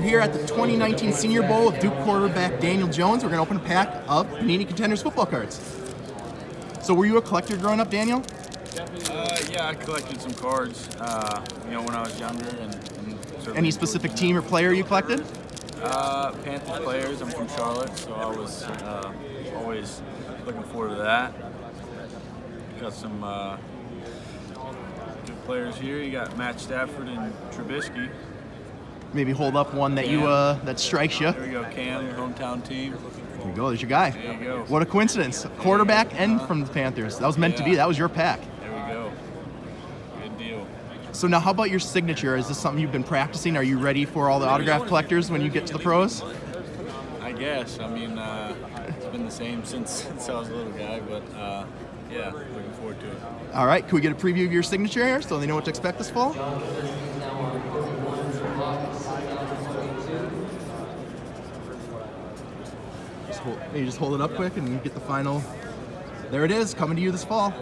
here at the 2019 Senior Bowl with Duke quarterback Daniel Jones. We're going to open a pack of Panini Contenders football cards. So, were you a collector growing up, Daniel? Uh, yeah, I collected some cards, uh, you know, when I was younger. And, and Any specific team or player you collected? Uh, Panthers players. I'm from Charlotte, so I was uh, always looking forward to that. Got some uh, good players here. You got Matt Stafford and Trubisky. Maybe hold up one that you uh, that strikes you. There we go, Cam, your hometown team. There you go. There's your guy. There you go. What a coincidence. Quarterback and from the Panthers. That was meant to be. That was your pack. There we go. Good deal. So now, how about your signature? Is this something you've been practicing? Are you ready for all the autograph collectors when you get to the pros? I guess. I mean, uh, it's been the same since, since I was a little guy, but uh, yeah, looking forward to it. All right. Can we get a preview of your signature here so they know what to expect this fall? Just hold, maybe just hold it up quick and you get the final. There it is, coming to you this fall.